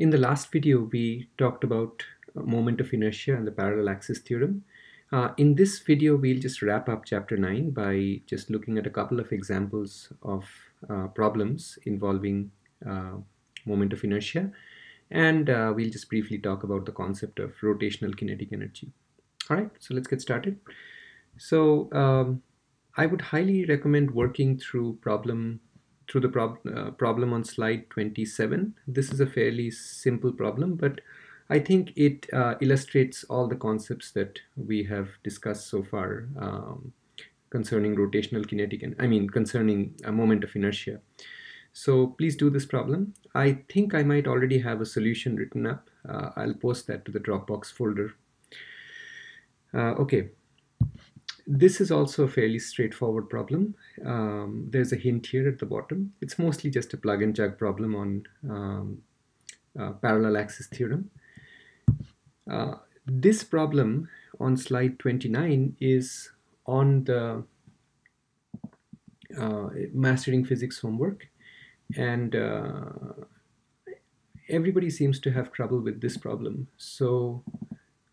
In the last video, we talked about moment of inertia and the parallel axis theorem. Uh, in this video, we'll just wrap up chapter 9 by just looking at a couple of examples of uh, problems involving uh, moment of inertia. And uh, we'll just briefly talk about the concept of rotational kinetic energy. All right, so let's get started. So um, I would highly recommend working through problem through the prob uh, problem on slide 27. This is a fairly simple problem, but I think it uh, illustrates all the concepts that we have discussed so far um, concerning rotational kinetic and I mean concerning a moment of inertia. So please do this problem. I think I might already have a solution written up. Uh, I'll post that to the Dropbox folder. Uh, okay, this is also a fairly straightforward problem. Um, there's a hint here at the bottom. It's mostly just a plug and chug problem on um, uh, parallel axis theorem. Uh, this problem on slide 29 is on the uh, mastering physics homework and uh, everybody seems to have trouble with this problem so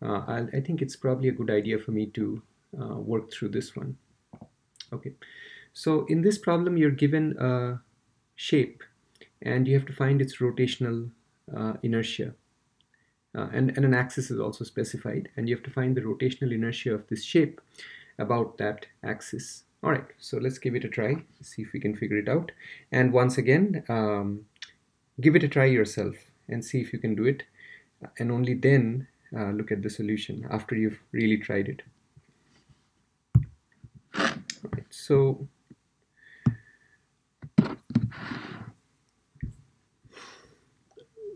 uh, i think it's probably a good idea for me to uh, work through this one. Okay, so in this problem you're given a shape and you have to find its rotational uh, inertia. Uh, and, and an axis is also specified and you have to find the rotational inertia of this shape about that axis. All right, so let's give it a try, see if we can figure it out. And once again, um, give it a try yourself and see if you can do it. And only then uh, look at the solution after you've really tried it. So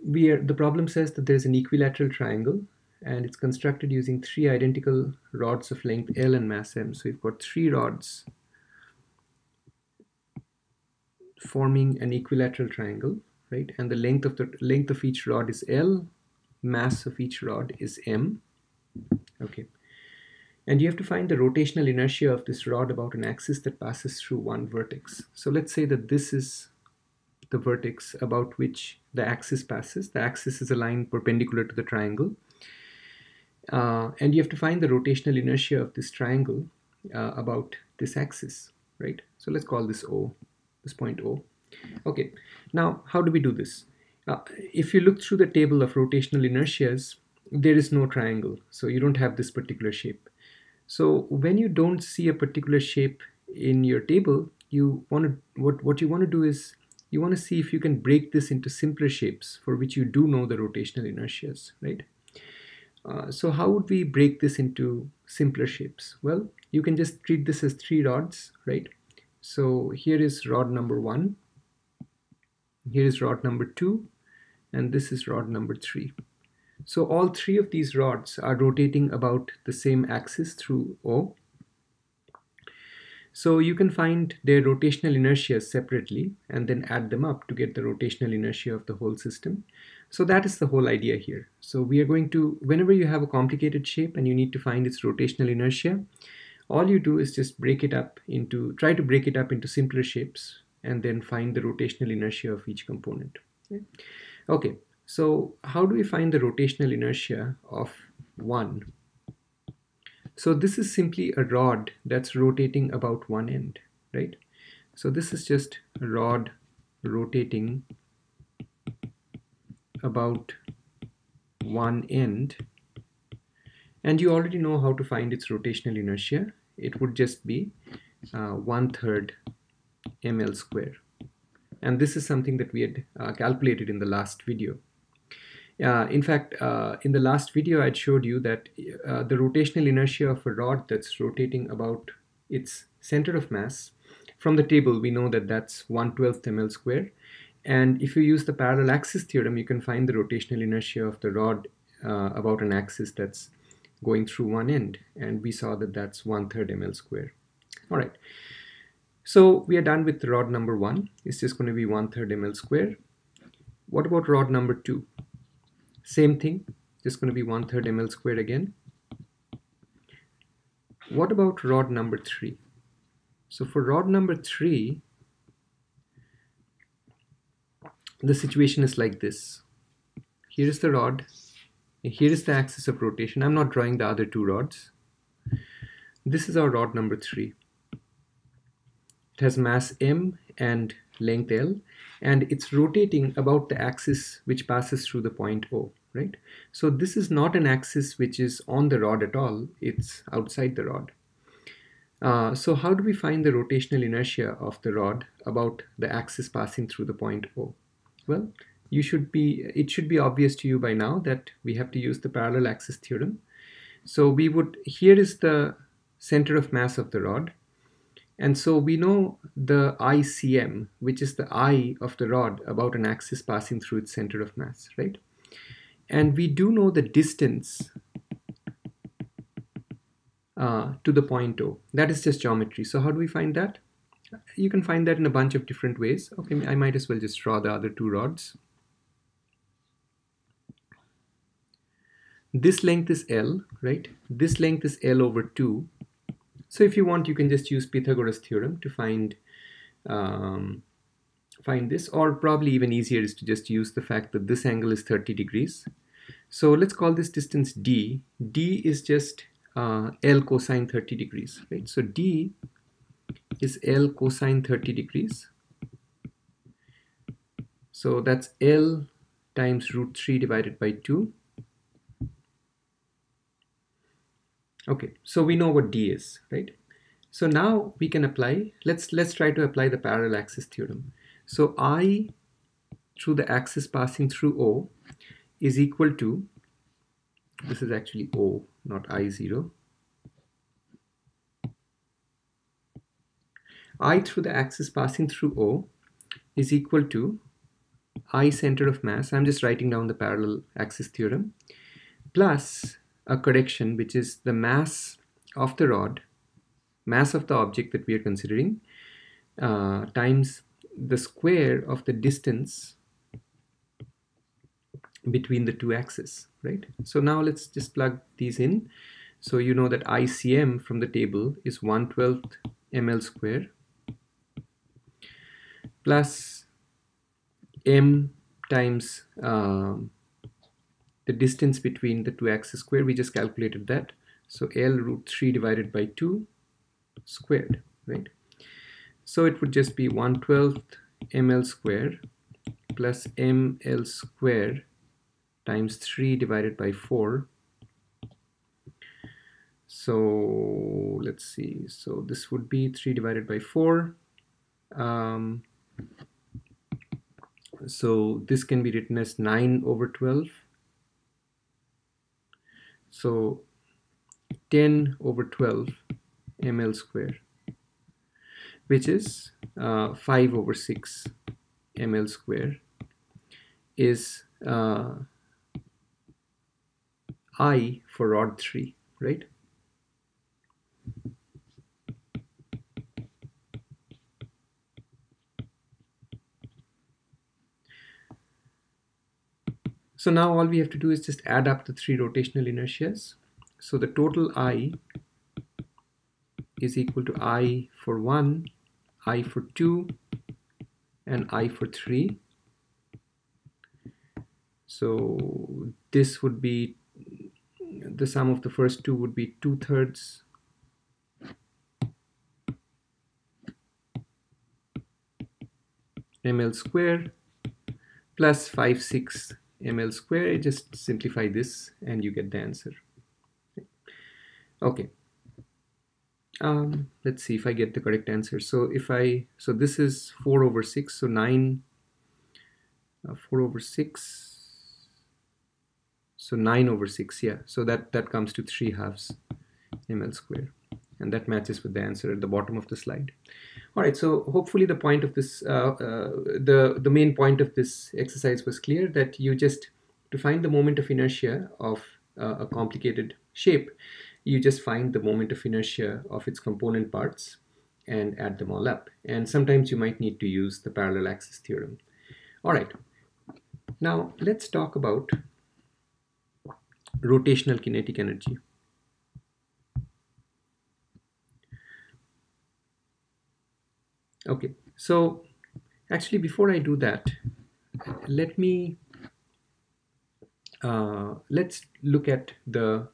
we are, the problem says that there's an equilateral triangle and it's constructed using three identical rods of length L and mass M. So we've got three rods forming an equilateral triangle, right? And the length of the length of each rod is L, mass of each rod is M. Okay. And you have to find the rotational inertia of this rod about an axis that passes through one vertex. So let's say that this is the vertex about which the axis passes. The axis is a line perpendicular to the triangle. Uh, and you have to find the rotational inertia of this triangle uh, about this axis, right? So let's call this O, this point O. Okay, now how do we do this? Uh, if you look through the table of rotational inertias, there is no triangle, so you don't have this particular shape. So when you don't see a particular shape in your table, you want to what what you want to do is you want to see if you can break this into simpler shapes for which you do know the rotational inertias, right? Uh, so how would we break this into simpler shapes? Well, you can just treat this as three rods, right? So here is rod number one, here is rod number two, and this is rod number three. So all three of these rods are rotating about the same axis through O. So you can find their rotational inertia separately and then add them up to get the rotational inertia of the whole system. So that is the whole idea here. So we are going to, whenever you have a complicated shape and you need to find its rotational inertia, all you do is just break it up into, try to break it up into simpler shapes and then find the rotational inertia of each component. Okay, so how do we find the rotational inertia of 1? So this is simply a rod that's rotating about one end, right? So this is just a rod rotating about one end. And you already know how to find its rotational inertia. It would just be uh, one third ml square. And this is something that we had uh, calculated in the last video. Uh, in fact, uh, in the last video, I showed you that uh, the rotational inertia of a rod that's rotating about its center of mass, from the table, we know that that's 1 12th ml square. And if you use the parallel axis theorem, you can find the rotational inertia of the rod uh, about an axis that's going through one end. And we saw that that's 1 3rd ml square. All right. So we are done with rod number one. It's just going to be 1 3rd ml square. What about rod number two? Same thing, just going to be one third ml squared again. What about rod number three? So for rod number three, the situation is like this. here is the rod, here is the axis of rotation. I'm not drawing the other two rods. This is our rod number three. It has mass m and length L and it's rotating about the axis which passes through the point O, right? So this is not an axis which is on the rod at all, it's outside the rod. Uh, so how do we find the rotational inertia of the rod about the axis passing through the point O? Well, you should be, it should be obvious to you by now that we have to use the parallel axis theorem. So we would, here is the center of mass of the rod and so we know the ICM, which is the I of the rod about an axis passing through its center of mass, right? And we do know the distance uh, to the point O. That is just geometry. So how do we find that? You can find that in a bunch of different ways. Okay, I might as well just draw the other two rods. This length is L, right? This length is L over 2 so if you want, you can just use Pythagoras theorem to find um, find this, or probably even easier is to just use the fact that this angle is 30 degrees. So let's call this distance d. d is just uh, L cosine 30 degrees, right? So d is L cosine 30 degrees. So that's L times root 3 divided by 2 Okay, so we know what D is, right? So now we can apply, let's, let's try to apply the parallel axis theorem. So I through the axis passing through O is equal to, this is actually O, not I0. I through the axis passing through O is equal to I center of mass, I'm just writing down the parallel axis theorem, plus a correction which is the mass of the rod, mass of the object that we are considering, uh, times the square of the distance between the two axes, right? So now let's just plug these in. So you know that ICM from the table is 1 12th ml square plus m times um, the distance between the two axes squared, we just calculated that. So L root 3 divided by 2 squared, right? So it would just be 1 12th ml square plus ml square times 3 divided by 4. So let's see, so this would be 3 divided by 4. Um, so this can be written as 9 over 12 so 10 over 12 ml square, which is uh, 5 over 6 ml square, is uh, I for rod 3, right? So now all we have to do is just add up the three rotational inertias. So the total I is equal to I for 1, I for 2, and I for 3. So this would be, the sum of the first two would be 2 thirds ml square plus 5 6 ml square just simplify this and you get the answer. Okay. Um, let's see if I get the correct answer. So if I so this is 4 over 6 so 9 uh, 4 over 6 so 9 over 6 yeah. So that that comes to 3 halves ml square and that matches with the answer at the bottom of the slide all right, so hopefully the point of this, uh, uh, the, the main point of this exercise was clear that you just, to find the moment of inertia of uh, a complicated shape, you just find the moment of inertia of its component parts and add them all up. And sometimes you might need to use the parallel axis theorem. All right, now let's talk about rotational kinetic energy. Okay, so actually before I do that, let me uh, let's look at the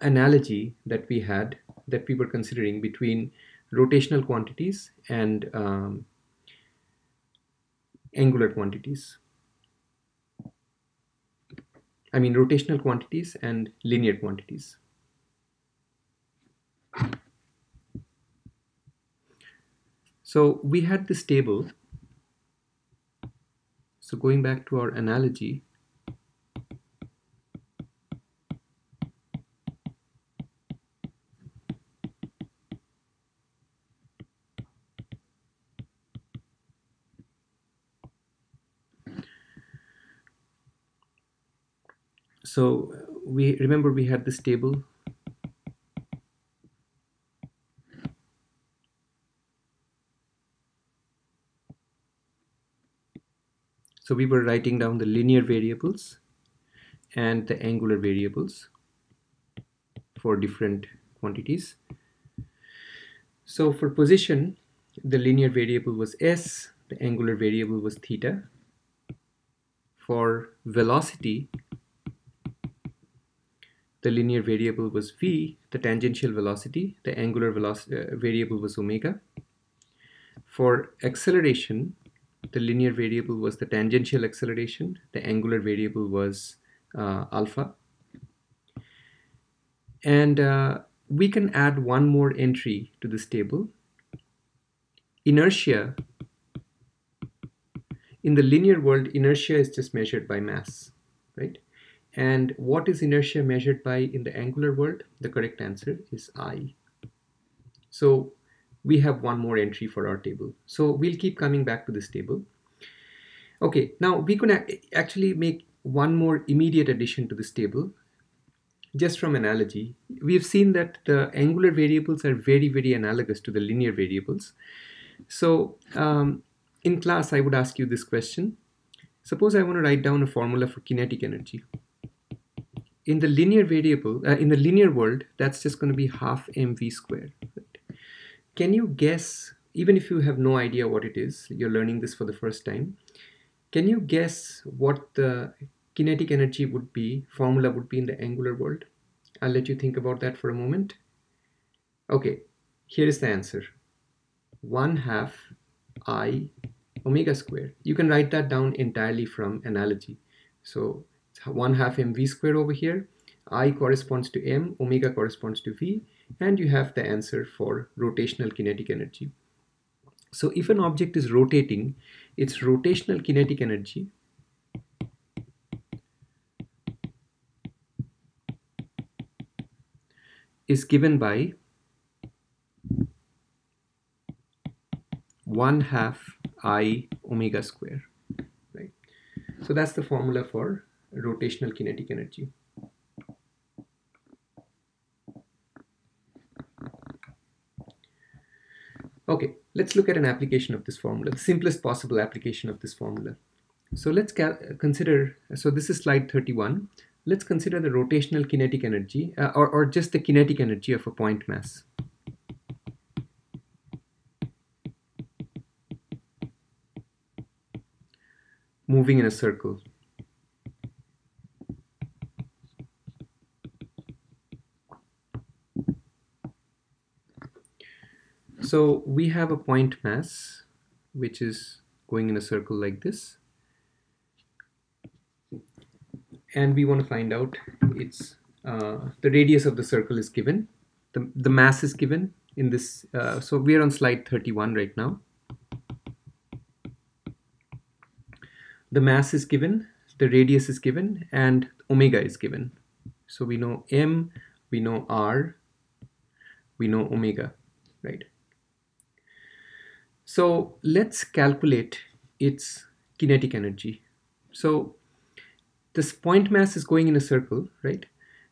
analogy that we had that we were considering between rotational quantities and um, angular quantities. I mean rotational quantities and linear quantities. So we had this table. So going back to our analogy, so we remember we had this table so we were writing down the linear variables and the angular variables for different quantities so for position the linear variable was s the angular variable was theta for velocity the linear variable was v, the tangential velocity, the angular velocity, uh, variable was omega. For acceleration, the linear variable was the tangential acceleration, the angular variable was uh, alpha. And uh, we can add one more entry to this table. Inertia, in the linear world, inertia is just measured by mass, right? And what is inertia measured by in the angular world? The correct answer is I. So we have one more entry for our table. So we'll keep coming back to this table. Okay, now we can actually make one more immediate addition to this table. Just from analogy, we've seen that the angular variables are very, very analogous to the linear variables. So um, in class, I would ask you this question. Suppose I want to write down a formula for kinetic energy in the linear variable, uh, in the linear world, that's just going to be half mv squared. Can you guess, even if you have no idea what it is, you're learning this for the first time, can you guess what the kinetic energy would be, formula would be in the angular world? I'll let you think about that for a moment. Okay, here is the answer. 1 half i omega squared. You can write that down entirely from analogy. So 1 half mv square over here. I corresponds to m, omega corresponds to v, and you have the answer for rotational kinetic energy. So if an object is rotating, its rotational kinetic energy is given by 1 half i omega square right so that's the formula for rotational kinetic energy. Okay, let's look at an application of this formula, the simplest possible application of this formula. So let's consider, so this is slide 31. Let's consider the rotational kinetic energy uh, or, or just the kinetic energy of a point mass. Moving in a circle. So we have a point mass which is going in a circle like this. And we want to find out its uh, the radius of the circle is given. The, the mass is given in this uh, so we are on slide 31 right now. The mass is given the radius is given and omega is given. So we know m we know r we know omega right so let's calculate its kinetic energy. So this point mass is going in a circle, right?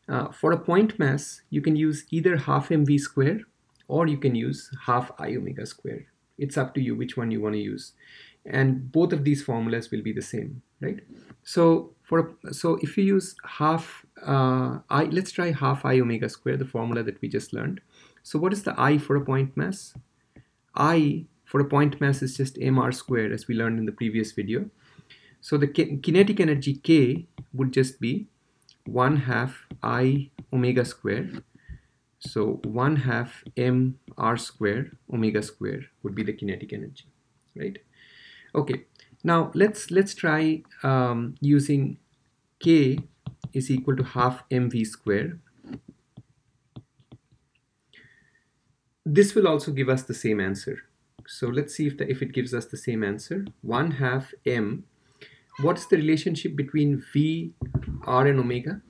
Uh, for a point mass, you can use either half mv square or you can use half i omega square. It's up to you which one you want to use. And both of these formulas will be the same, right? So for a, so if you use half uh, i, let's try half i omega square, the formula that we just learned. So what is the i for a point mass? i for a point mass is just mr squared as we learned in the previous video. So the kinetic energy K would just be 1 half i omega squared. So 1 half m r squared omega squared would be the kinetic energy, right? Okay, now let's let's try um, using k is equal to half mv squared. This will also give us the same answer. So let's see if, the, if it gives us the same answer. 1 half m. What's the relationship between v, r and omega?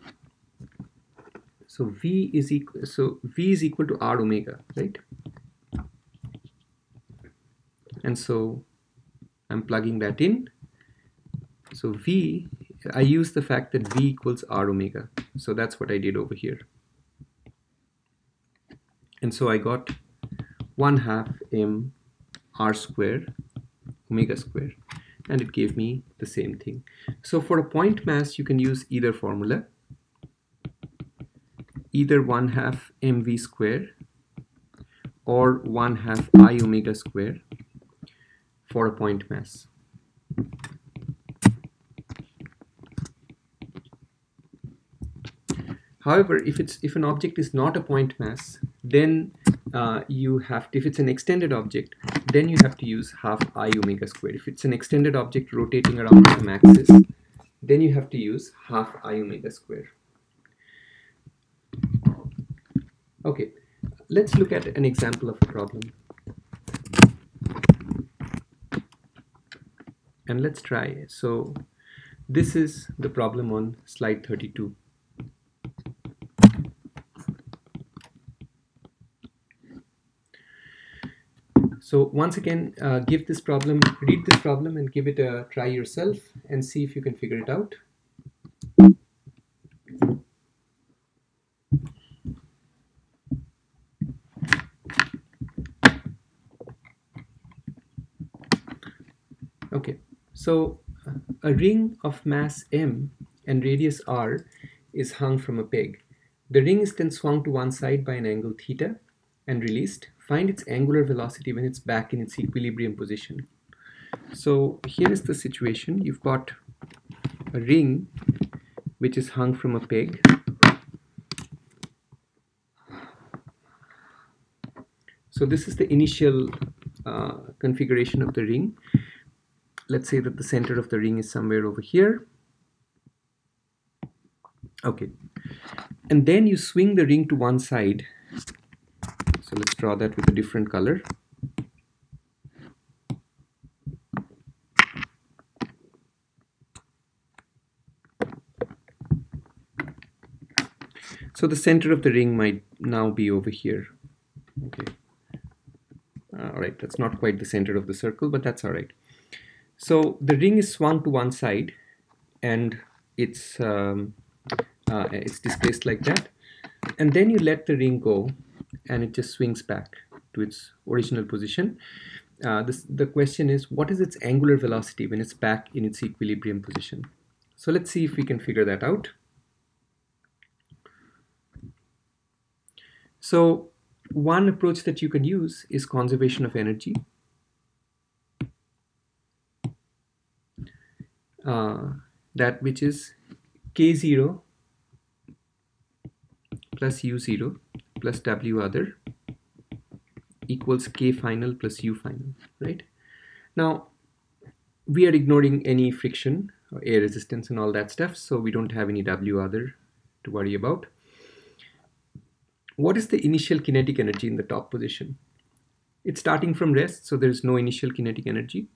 So v is equal so v is equal to r omega, right? And so I'm plugging that in. So v I use the fact that v equals r omega. So that's what I did over here. And so I got 1 half m r square omega square and it gave me the same thing. So for a point mass you can use either formula either 1 half mv square or 1 half i omega square for a point mass. However, if it's if an object is not a point mass, then uh, you have to, if it's an extended object, then you have to use half i omega squared. If it's an extended object rotating around some axis, then you have to use half i omega squared. Okay, let's look at an example of a problem. And let's try. So this is the problem on slide 32. So once again, uh, give this problem, read this problem and give it a try yourself and see if you can figure it out. Okay, so a ring of mass m and radius r is hung from a peg. The ring is then swung to one side by an angle theta and released find its angular velocity when it's back in its equilibrium position. So here is the situation. You've got a ring which is hung from a peg. So this is the initial uh, configuration of the ring. Let's say that the center of the ring is somewhere over here. Okay. And then you swing the ring to one side draw that with a different color. So the center of the ring might now be over here. Okay. All right, that's not quite the center of the circle, but that's all right. So the ring is swung to one side and it's um, uh, it's displaced like that. And then you let the ring go and it just swings back to its original position. Uh, this, the question is, what is its angular velocity when it's back in its equilibrium position? So let's see if we can figure that out. So one approach that you can use is conservation of energy. Uh, that which is k0 plus u0 plus W other equals K final plus U final, right? Now, we are ignoring any friction or air resistance and all that stuff, so we don't have any W other to worry about. What is the initial kinetic energy in the top position? It's starting from rest, so there's no initial kinetic energy.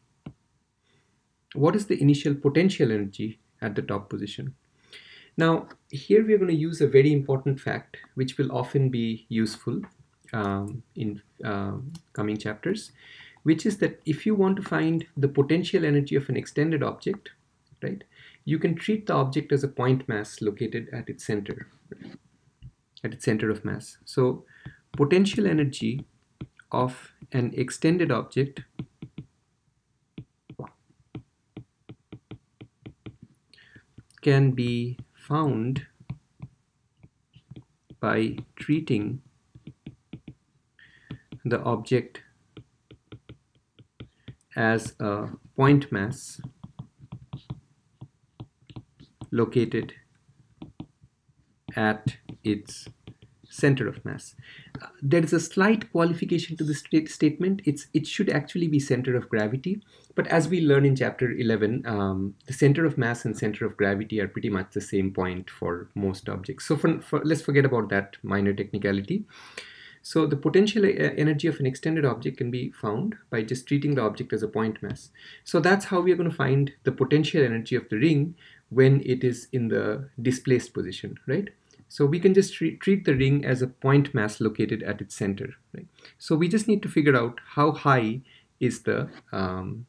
What is the initial potential energy at the top position? Now, here we are going to use a very important fact, which will often be useful um, in uh, coming chapters, which is that if you want to find the potential energy of an extended object, right, you can treat the object as a point mass located at its center, at its center of mass. So, potential energy of an extended object can be found by treating the object as a point mass located at its center of mass. Uh, there is a slight qualification to this state statement. It's it should actually be center of gravity, but as we learn in chapter 11, um, the center of mass and center of gravity are pretty much the same point for most objects. So for, for let's forget about that minor technicality. So the potential uh, energy of an extended object can be found by just treating the object as a point mass. So that's how we are going to find the potential energy of the ring when it is in the displaced position, right? So we can just treat, the ring as a point mass located at its center, right? So we just need to figure out how high is the um,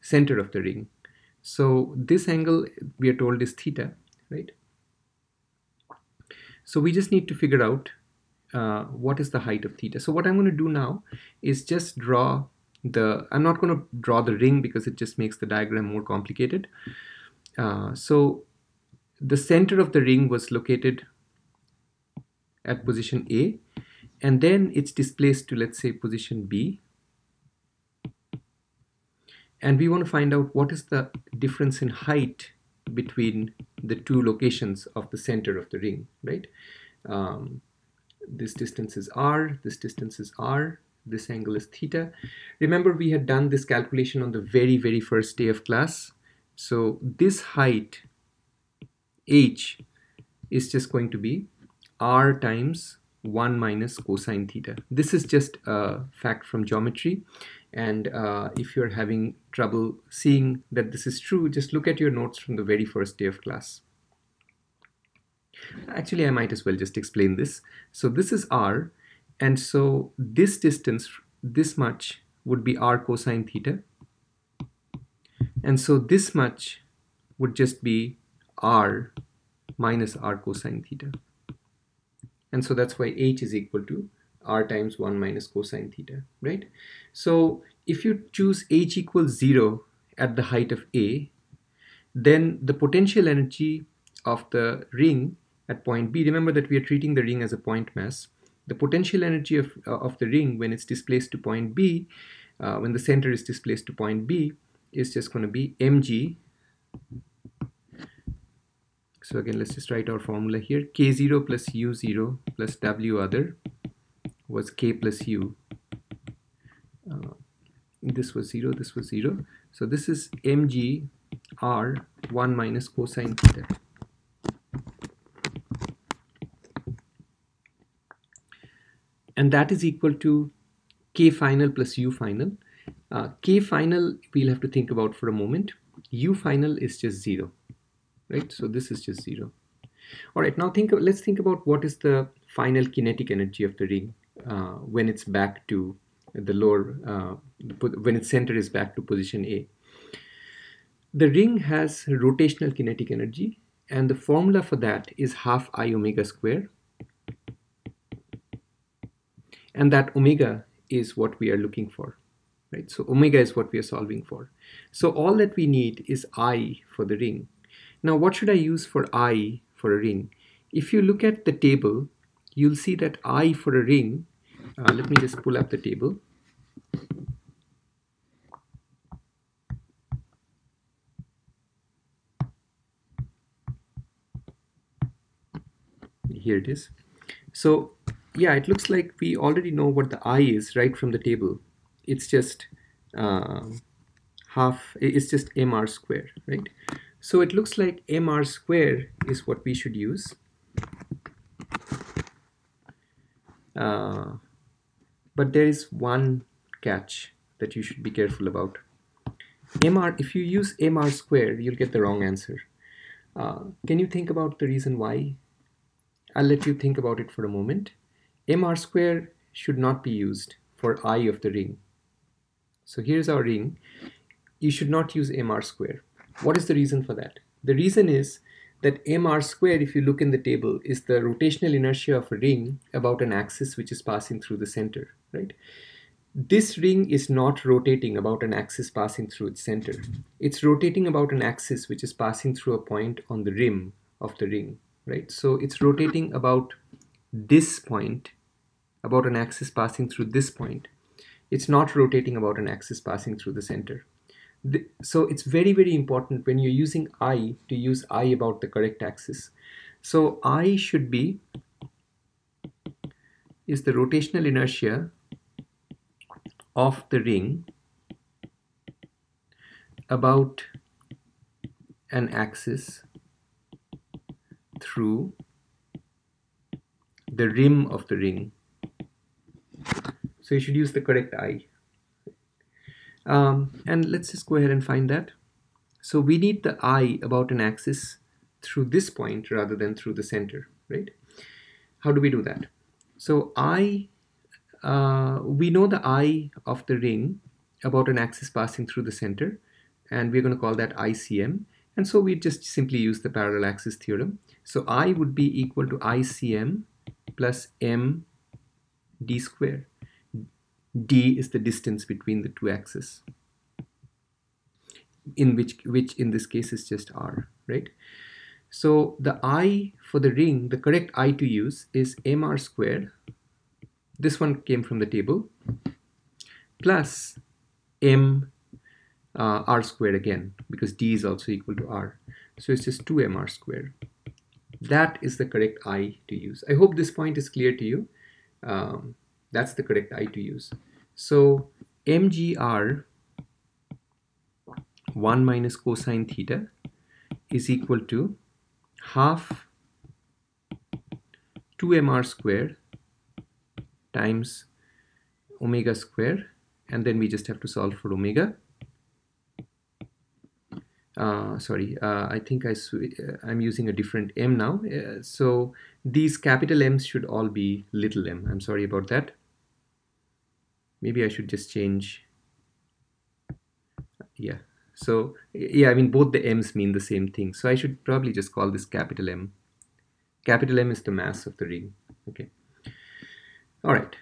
center of the ring. So this angle we are told is theta, right? So we just need to figure out uh, what is the height of theta. So what I'm going to do now is just draw the, I'm not going to draw the ring because it just makes the diagram more complicated. Uh, so the center of the ring was located at position A and then it's displaced to let's say position B and we want to find out what is the difference in height between the two locations of the center of the ring right um, this distance is r, this distance is r, this angle is theta. Remember we had done this calculation on the very, very first day of class. So this height, h, is just going to be r times 1 minus cosine theta. This is just a fact from geometry and uh, if you're having trouble seeing that this is true, just look at your notes from the very first day of class. Actually, I might as well just explain this. So this is r, and so this distance, this much, would be r cosine theta. And so this much would just be r minus r cosine theta. And so that's why h is equal to r times 1 minus cosine theta, right? So if you choose h equals 0 at the height of a, then the potential energy of the ring at point B. Remember that we are treating the ring as a point mass. The potential energy of, uh, of the ring when it's displaced to point B, uh, when the center is displaced to point B, is just going to be mg. So again, let's just write our formula here. K0 plus U0 plus W other was K plus U. Uh, this was 0, this was 0. So this is mg r 1 minus cosine theta. and that is equal to k final plus u final. Uh, k final we'll have to think about for a moment. u final is just zero, right? So this is just zero. All right, now think. Of, Let's think about what is the final kinetic energy of the ring uh, when it's back to the lower, uh, when its center is back to position A. The ring has rotational kinetic energy, and the formula for that is half i omega square and that omega is what we are looking for right so omega is what we are solving for so all that we need is i for the ring now what should i use for i for a ring if you look at the table you'll see that i for a ring uh, let me just pull up the table here it is so yeah, it looks like we already know what the i is right from the table. It's just uh, half, it's just mr square, right? So it looks like mr square is what we should use. Uh, but there is one catch that you should be careful about. mr, if you use mr square, you'll get the wrong answer. Uh, can you think about the reason why? I'll let you think about it for a moment mr square should not be used for i of the ring. So here's our ring. You should not use mr square. What is the reason for that? The reason is that mr squared, if you look in the table, is the rotational inertia of a ring about an axis which is passing through the center, right? This ring is not rotating about an axis passing through its center. It's rotating about an axis which is passing through a point on the rim of the ring, right? So it's rotating about this point about an axis passing through this point, it's not rotating about an axis passing through the center. So it's very very important when you're using i to use i about the correct axis so i should be is the rotational inertia of the ring about an axis through the rim of the ring. So you should use the correct I. Um, and let's just go ahead and find that. So we need the I about an axis through this point rather than through the center, right? How do we do that? So I, uh, we know the I of the ring about an axis passing through the center, and we're going to call that ICM. And so we just simply use the parallel axis theorem. So I would be equal to ICM plus m d square. D is the distance between the two axes in which which in this case is just r right so the i for the ring the correct i to use is mr squared this one came from the table plus m uh, r squared again because d is also equal to r so it's just 2mr squared that is the correct I to use. I hope this point is clear to you. Um, that's the correct I to use. So mgr 1 minus cosine theta is equal to half 2mr squared times omega square and then we just have to solve for omega uh, sorry, uh, I think I uh, I'm using a different M now. Uh, so these capital M's should all be little m. I'm sorry about that. Maybe I should just change. Yeah. So yeah, I mean both the M's mean the same thing. So I should probably just call this capital M. Capital M is the mass of the ring. Okay. All right.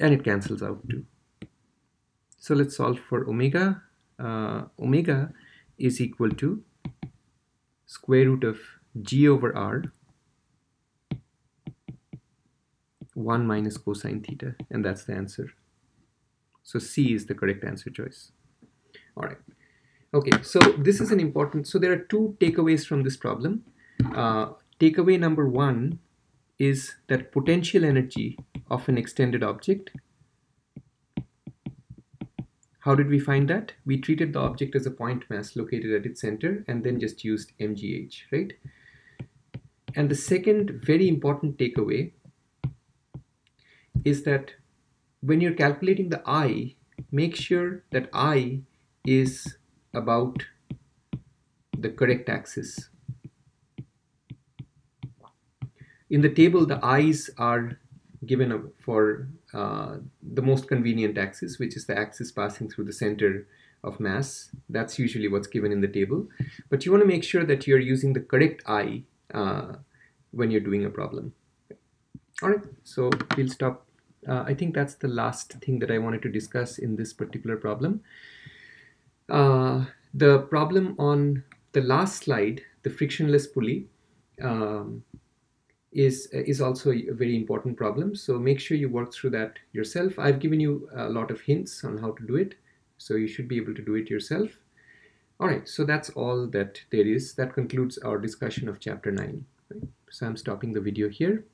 And it cancels out too. So let's solve for omega uh, omega is equal to square root of g over r 1 minus cosine theta and that's the answer so c is the correct answer choice all right okay so this is an important so there are two takeaways from this problem uh, takeaway number one is that potential energy of an extended object how did we find that? We treated the object as a point mass located at its center and then just used MGH, right? And the second very important takeaway is that when you're calculating the I, make sure that I is about the correct axis. In the table, the I's are given for uh, the most convenient axis, which is the axis passing through the center of mass. That's usually what's given in the table. But you want to make sure that you're using the correct I uh, when you're doing a problem. All right, so we'll stop. Uh, I think that's the last thing that I wanted to discuss in this particular problem. Uh, the problem on the last slide, the frictionless pulley, um, is is also a very important problem. So make sure you work through that yourself. I've given you a lot of hints on how to do it, so you should be able to do it yourself. All right, so that's all that there is. That concludes our discussion of chapter 9. Right? So I'm stopping the video here.